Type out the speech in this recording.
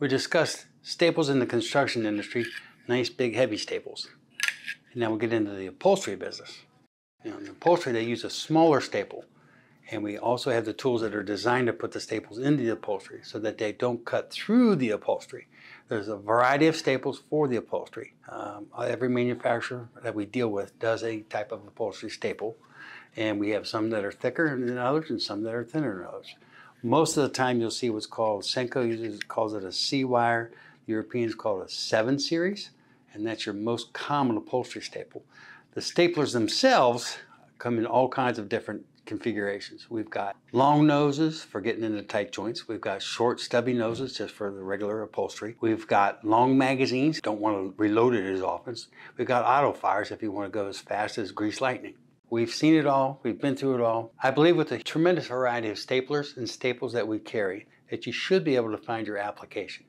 We discussed staples in the construction industry, nice big heavy staples. And now we'll get into the upholstery business. You know, in upholstery, they use a smaller staple. And we also have the tools that are designed to put the staples into the upholstery so that they don't cut through the upholstery. There's a variety of staples for the upholstery. Um, every manufacturer that we deal with does a type of upholstery staple. And we have some that are thicker than others and some that are thinner than others. Most of the time you'll see what's called, Senco uses, calls it a C-wire. Europeans call it a 7 series. And that's your most common upholstery staple. The staplers themselves come in all kinds of different configurations. We've got long noses for getting into tight joints. We've got short stubby noses just for the regular upholstery. We've got long magazines, don't want to reload it as often. We've got auto fires if you want to go as fast as grease lightning. We've seen it all, we've been through it all. I believe with the tremendous variety of staplers and staples that we carry, that you should be able to find your application.